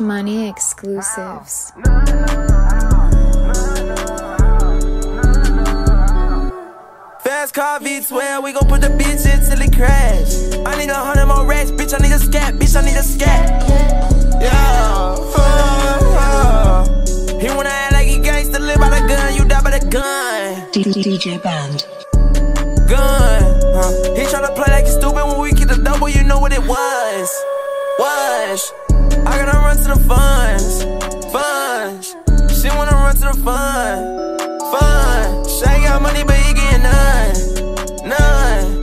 Money exclusives. Fast car V12, we gon' put the bitch in till it crash. I need a hundred more racks, bitch. I need a scat, bitch. I need a scat. Yeah. Uh, uh. He wanna act like he gangsta, live by the gun, you die by the gun. DJ Band. Gun. Uh. He tryna play like he's stupid when we get the double, you know what it was. Was. Run to the funds. Funds. She wanna run to the fun. Fun. She ain't got money, but he getting none. None.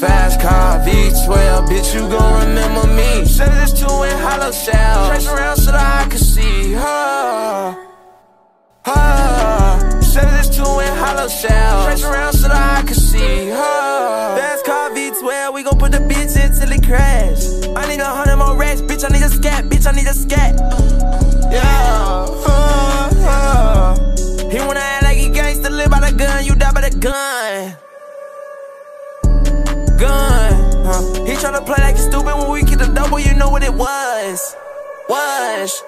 Fast car, V12, bitch, you gon' remember me. Said this two in hollow shells. Bitch, I need a scat, bitch, I need a scat. Yeah. Uh, uh. He wanna act like he gangsta, live by the gun, you die by the gun gun. Huh? He tryna play like he's stupid when we get the double, you know what it was. Was.